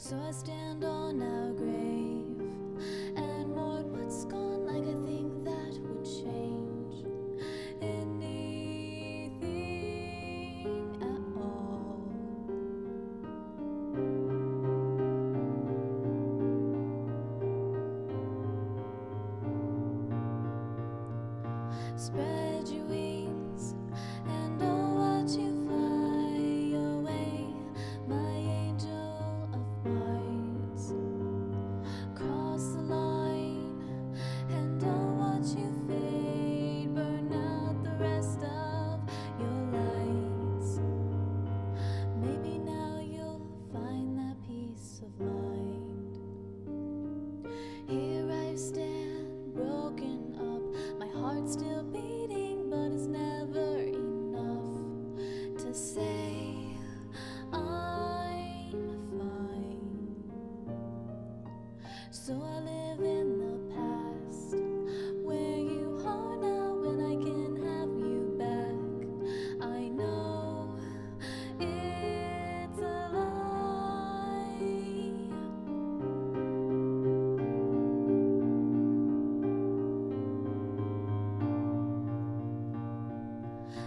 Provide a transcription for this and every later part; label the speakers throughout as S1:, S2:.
S1: So I stand on our grave and mourn what's gone like a thing that would change anything at all. Spread your wings. still beating, but it's never enough to say I'm fine.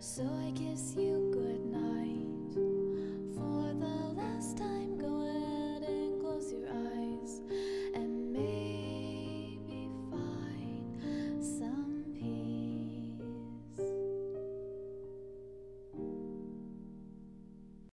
S1: So I kiss you.